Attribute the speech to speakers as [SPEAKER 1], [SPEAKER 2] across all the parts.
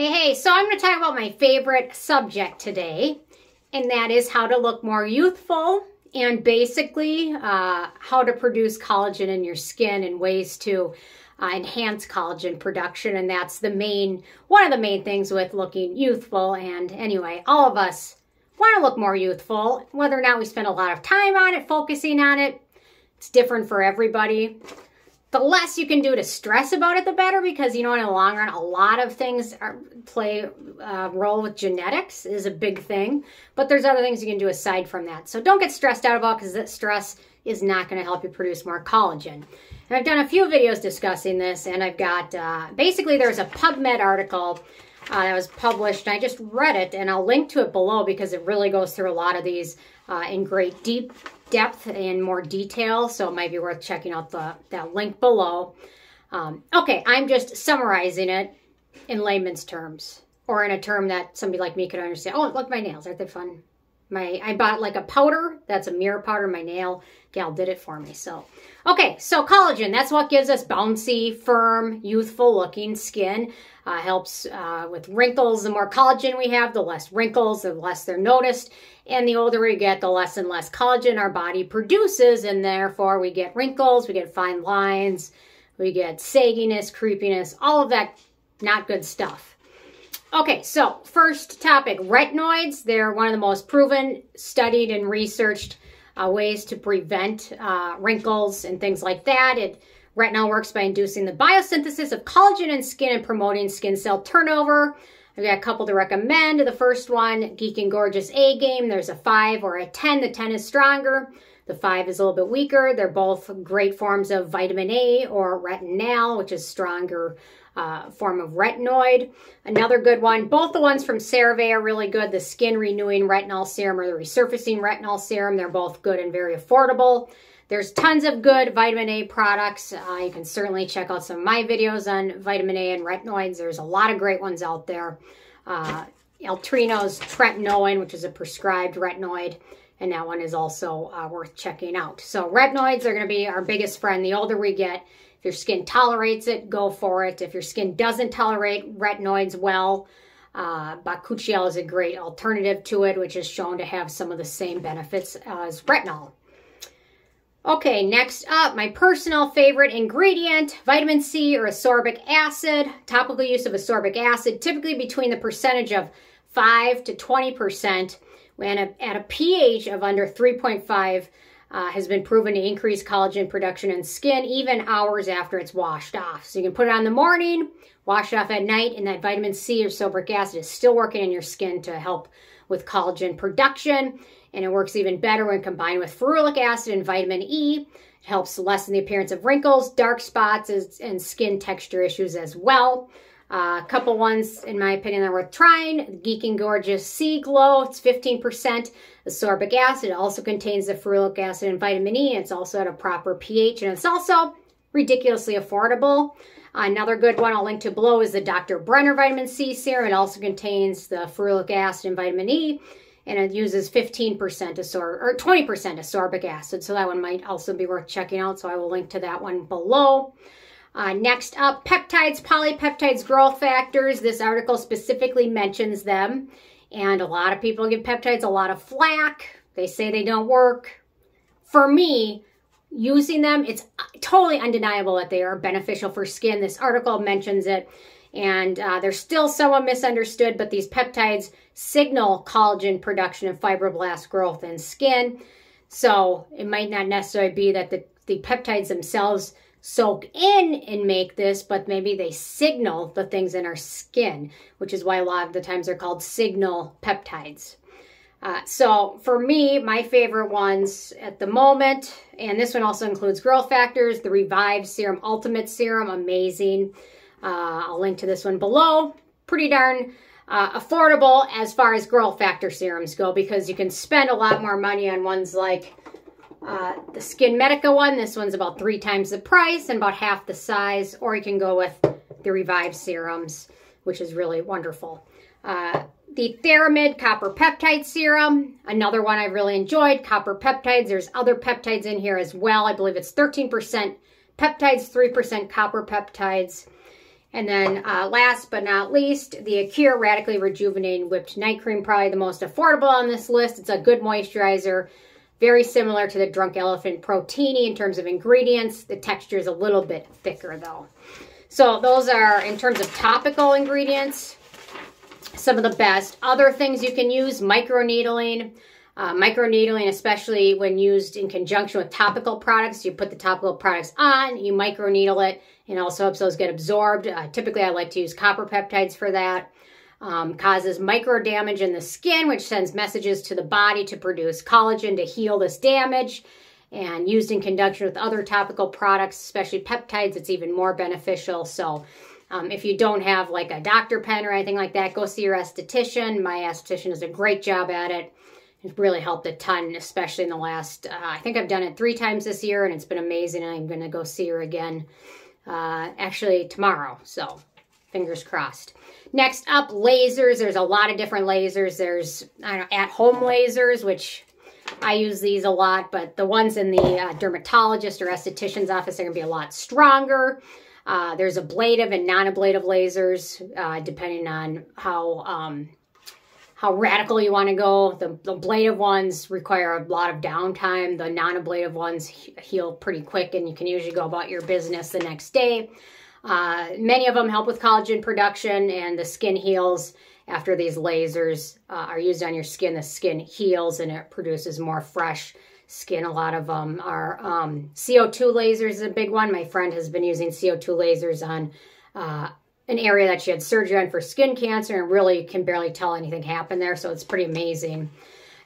[SPEAKER 1] Hey, hey, so I'm going to talk about my favorite subject today, and that is how to look more youthful and basically uh, how to produce collagen in your skin and ways to uh, enhance collagen production. And that's the main, one of the main things with looking youthful. And anyway, all of us want to look more youthful, whether or not we spend a lot of time on it, focusing on it. It's different for everybody the less you can do to stress about it, the better, because you know, in the long run, a lot of things are, play a uh, role with genetics is a big thing, but there's other things you can do aside from that. So don't get stressed out about because that stress is not going to help you produce more collagen. And I've done a few videos discussing this, and I've got uh, basically there's a PubMed article uh, that was published, I just read it, and I'll link to it below because it really goes through a lot of these uh, in great deep depth and more detail, so it might be worth checking out the that link below. Um, okay, I'm just summarizing it in layman's terms, or in a term that somebody like me could understand. Oh, look, my nails, aren't they fun? My I bought like a powder, that's a mirror powder, my nail gal did it for me. So, okay, so collagen, that's what gives us bouncy, firm, youthful looking skin. Uh, helps uh, with wrinkles. The more collagen we have, the less wrinkles, the less they're noticed. And the older we get, the less and less collagen our body produces, and therefore we get wrinkles, we get fine lines, we get sagginess, creepiness, all of that not good stuff. Okay, so first topic, retinoids. They're one of the most proven, studied, and researched uh, ways to prevent uh, wrinkles and things like that. It Retinol works by inducing the biosynthesis of collagen in skin and promoting skin cell turnover. I've got a couple to recommend. The first one, Geek and Gorgeous A Game. There's a 5 or a 10. The 10 is stronger. The 5 is a little bit weaker. They're both great forms of vitamin A or retinol, which is stronger uh, form of retinoid. Another good one, both the ones from CeraVe are really good. The Skin Renewing Retinol Serum or the Resurfacing Retinol Serum, they're both good and very affordable. There's tons of good vitamin A products. Uh, you can certainly check out some of my videos on vitamin A and retinoids. There's a lot of great ones out there. Uh, Altreno's Tretinoin, which is a prescribed retinoid, and that one is also uh, worth checking out. So retinoids are going to be our biggest friend. The older we get, if your skin tolerates it, go for it. If your skin doesn't tolerate retinoids well, uh, Bakuchiol is a great alternative to it, which is shown to have some of the same benefits as retinol. Okay, next up, my personal favorite ingredient, vitamin C or ascorbic acid. Topical use of ascorbic acid, typically between the percentage of 5 to 20%, when at a pH of under 3.5 uh, has been proven to increase collagen production in skin even hours after it's washed off. So you can put it on the morning, wash it off at night, and that vitamin C or ascorbic acid is still working in your skin to help with collagen production and it works even better when combined with ferulic acid and vitamin E. It helps lessen the appearance of wrinkles, dark spots, and skin texture issues as well. Uh, a couple ones, in my opinion, are worth trying. Geek and Gorgeous C Glow, it's 15% ascorbic acid. It also contains the ferulic acid and vitamin E. And it's also at a proper pH, and it's also ridiculously affordable. Another good one I'll link to below is the Dr. Brenner Vitamin C Serum. It also contains the ferulic acid and vitamin E and it uses 15% ascorbic or 20% ascorbic acid. So that one might also be worth checking out. So I will link to that one below. Uh, next up, peptides, polypeptides, growth factors. This article specifically mentions them. And a lot of people give peptides a lot of flack. They say they don't work. For me, using them, it's totally undeniable that they are beneficial for skin. This article mentions it and uh, they're still somewhat misunderstood, but these peptides signal collagen production and fibroblast growth in skin. So it might not necessarily be that the, the peptides themselves soak in and make this, but maybe they signal the things in our skin, which is why a lot of the times they're called signal peptides. Uh, so for me, my favorite ones at the moment, and this one also includes growth factors, the Reviv Serum Ultimate Serum, amazing. Uh, I'll link to this one below. Pretty darn uh, affordable as far as growth factor serums go because you can spend a lot more money on ones like uh, the SkinMedica one. This one's about three times the price and about half the size. Or you can go with the Reviv serums, which is really wonderful. Uh, the Theramid Copper Peptide Serum, another one I really enjoyed. Copper peptides. There's other peptides in here as well. I believe it's 13% peptides, 3% copper peptides. And then uh, last but not least, the Acure Radically Rejuvenating Whipped Night Cream, probably the most affordable on this list. It's a good moisturizer, very similar to the Drunk Elephant Protini in terms of ingredients. The texture is a little bit thicker though. So those are, in terms of topical ingredients, some of the best. Other things you can use, microneedling. Uh, microneedling, especially when used in conjunction with topical products, you put the topical products on, you microneedle it, and also helps those get absorbed. Uh, typically, I like to use copper peptides for that. Um, causes micro damage in the skin, which sends messages to the body to produce collagen to heal this damage. And used in conjunction with other topical products, especially peptides, it's even more beneficial. So um, if you don't have like a doctor pen or anything like that, go see your esthetician. My esthetician does a great job at it. It's really helped a ton, especially in the last, uh, I think I've done it three times this year and it's been amazing. I'm going to go see her again uh, actually tomorrow. So fingers crossed. Next up, lasers. There's a lot of different lasers. There's at-home lasers, which I use these a lot, but the ones in the uh, dermatologist or esthetician's office are going to be a lot stronger. Uh, there's ablative and non-ablative lasers, uh, depending on how um, how radical you want to go. The, the ablative ones require a lot of downtime. The non-ablative ones heal pretty quick and you can usually go about your business the next day. Uh, many of them help with collagen production and the skin heals after these lasers uh, are used on your skin. The skin heals and it produces more fresh skin. A lot of them are um, CO2 lasers is a big one. My friend has been using CO2 lasers on uh, an area that she had surgery on for skin cancer and really can barely tell anything happened there. So it's pretty amazing.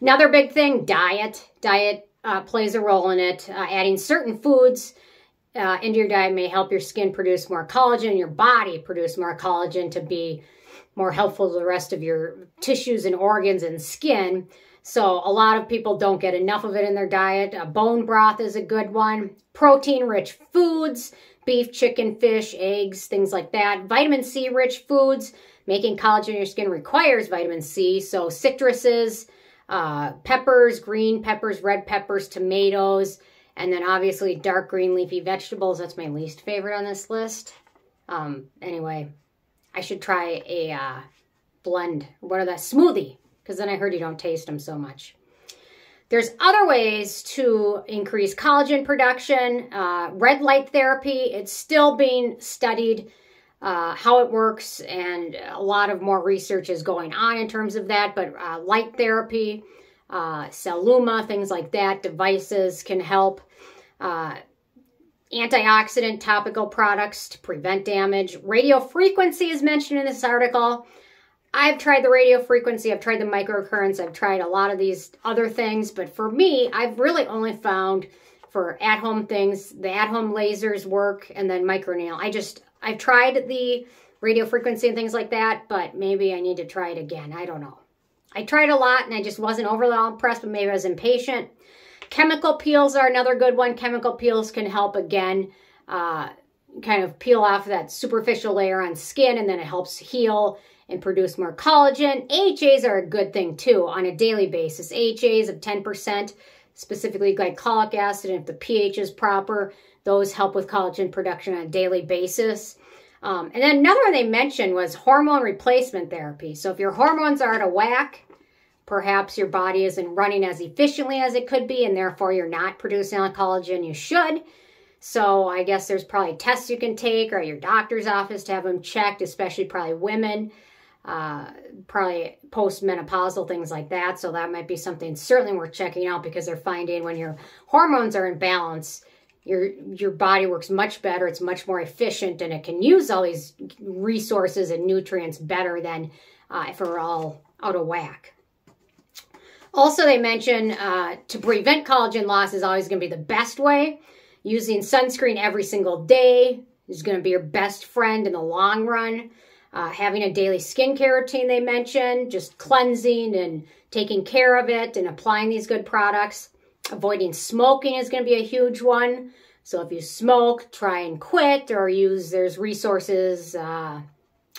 [SPEAKER 1] Another big thing, diet. Diet uh, plays a role in it. Uh, adding certain foods uh, into your diet may help your skin produce more collagen, your body produce more collagen to be more helpful to the rest of your tissues and organs and skin. So a lot of people don't get enough of it in their diet. Bone broth is a good one. Protein-rich foods beef, chicken, fish, eggs, things like that. Vitamin C rich foods. Making collagen in your skin requires vitamin C. So citruses, uh, peppers, green peppers, red peppers, tomatoes, and then obviously dark green leafy vegetables. That's my least favorite on this list. Um, anyway, I should try a uh, blend. What are that? Smoothie. Because then I heard you don't taste them so much. There's other ways to increase collagen production. Uh, red light therapy, it's still being studied uh, how it works and a lot of more research is going on in terms of that. But uh, light therapy, uh, Celluma, things like that, devices can help. Uh, antioxidant topical products to prevent damage. Radio frequency is mentioned in this article. I've tried the radio frequency, I've tried the microcurrents, I've tried a lot of these other things, but for me, I've really only found for at-home things, the at-home lasers work, and then microneedle. I just, I've tried the radio frequency and things like that, but maybe I need to try it again. I don't know. I tried a lot and I just wasn't overly impressed, but maybe I was impatient. Chemical peels are another good one. Chemical peels can help again, uh, kind of peel off that superficial layer on skin and then it helps heal and produce more collagen. AHAs are a good thing too on a daily basis. AHAs of 10%, specifically glycolic acid, and if the pH is proper, those help with collagen production on a daily basis. Um, and then another one they mentioned was hormone replacement therapy. So if your hormones are out of whack, perhaps your body isn't running as efficiently as it could be, and therefore you're not producing collagen you should. So I guess there's probably tests you can take or at your doctor's office to have them checked, especially probably women uh, probably postmenopausal things like that. So that might be something certainly worth checking out because they're finding when your hormones are in balance, your your body works much better. It's much more efficient, and it can use all these resources and nutrients better than uh, if we're all out of whack. Also, they mention uh, to prevent collagen loss is always going to be the best way. Using sunscreen every single day is going to be your best friend in the long run. Uh, having a daily skincare routine they mentioned, just cleansing and taking care of it and applying these good products. Avoiding smoking is going to be a huge one. So if you smoke, try and quit or use, there's resources, uh,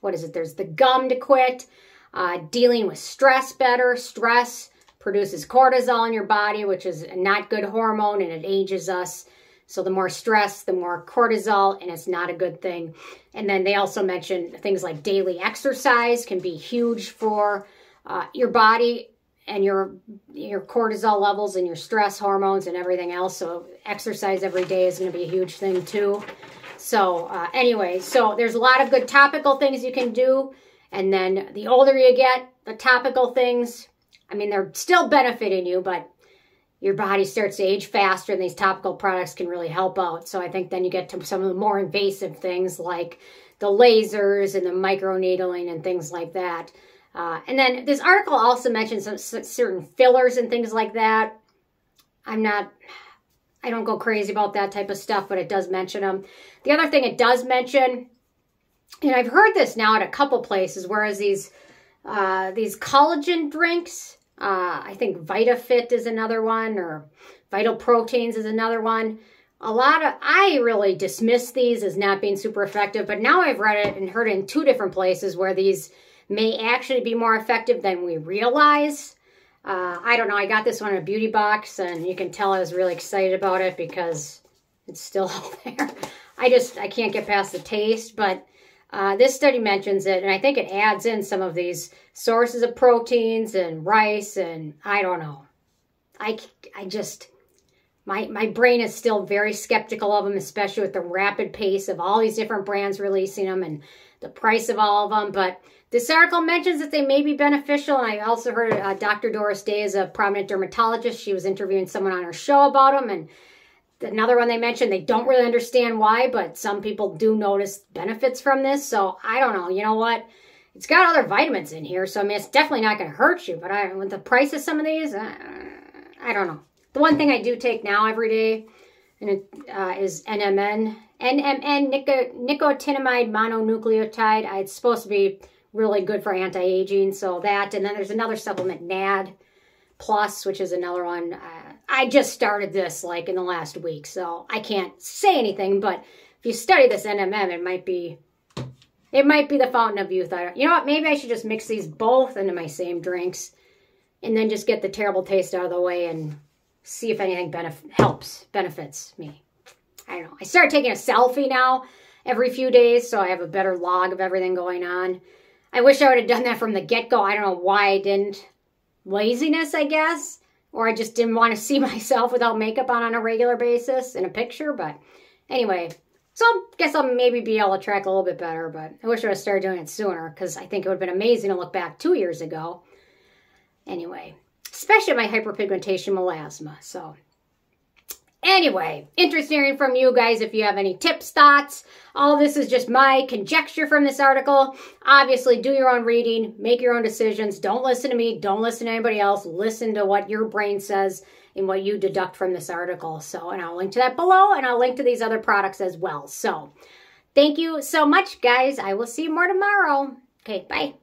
[SPEAKER 1] what is it? There's the gum to quit. Uh, dealing with stress better. Stress produces cortisol in your body, which is a not good hormone and it ages us. So the more stress, the more cortisol, and it's not a good thing. And then they also mention things like daily exercise can be huge for uh, your body and your your cortisol levels and your stress hormones and everything else. So exercise every day is going to be a huge thing too. So uh, anyway, so there's a lot of good topical things you can do. And then the older you get, the topical things, I mean, they're still benefiting you, but your body starts to age faster and these topical products can really help out. So I think then you get to some of the more invasive things like the lasers and the microneedling and things like that. Uh, and then this article also mentions some certain fillers and things like that. I'm not, I don't go crazy about that type of stuff, but it does mention them. The other thing it does mention, and I've heard this now at a couple places, whereas these uh, these collagen drinks, uh, I think VitaFit is another one, or Vital Proteins is another one. A lot of, I really dismiss these as not being super effective, but now I've read it and heard it in two different places where these may actually be more effective than we realize. Uh, I don't know. I got this one in a beauty box, and you can tell I was really excited about it because it's still out there. I just, I can't get past the taste, but uh, this study mentions it, and I think it adds in some of these sources of proteins and rice, and I don't know. I, I just, my, my brain is still very skeptical of them, especially with the rapid pace of all these different brands releasing them and the price of all of them. But this article mentions that they may be beneficial, and I also heard uh, Dr. Doris Day is a prominent dermatologist. She was interviewing someone on her show about them, and another one they mentioned, they don't really understand why, but some people do notice benefits from this. So I don't know. You know what? It's got other vitamins in here, so I mean, it's definitely not going to hurt you. But I, with the price of some of these, uh, I don't know. The one thing I do take now every day and it, uh, is NMN. NMN, nico, nicotinamide mononucleotide. Uh, it's supposed to be really good for anti-aging, so that. And then there's another supplement, NAD Plus, which is another one. Uh, I just started this like in the last week, so I can't say anything, but if you study this NMN, it might be it might be the fountain of youth. I you know what? Maybe I should just mix these both into my same drinks and then just get the terrible taste out of the way and see if anything benef helps, benefits me. I don't know. I started taking a selfie now every few days, so I have a better log of everything going on. I wish I would have done that from the get-go. I don't know why I didn't. Laziness, I guess or I just didn't want to see myself without makeup on on a regular basis in a picture. But anyway, so I guess I'll maybe be able to track a little bit better, but I wish I would have started doing it sooner because I think it would have been amazing to look back two years ago. Anyway, especially my hyperpigmentation melasma. So Anyway, interested hearing from you guys if you have any tips, thoughts. All this is just my conjecture from this article. Obviously, do your own reading, make your own decisions. Don't listen to me, don't listen to anybody else. Listen to what your brain says and what you deduct from this article. So, and I'll link to that below and I'll link to these other products as well. So, thank you so much, guys. I will see you more tomorrow. Okay, bye.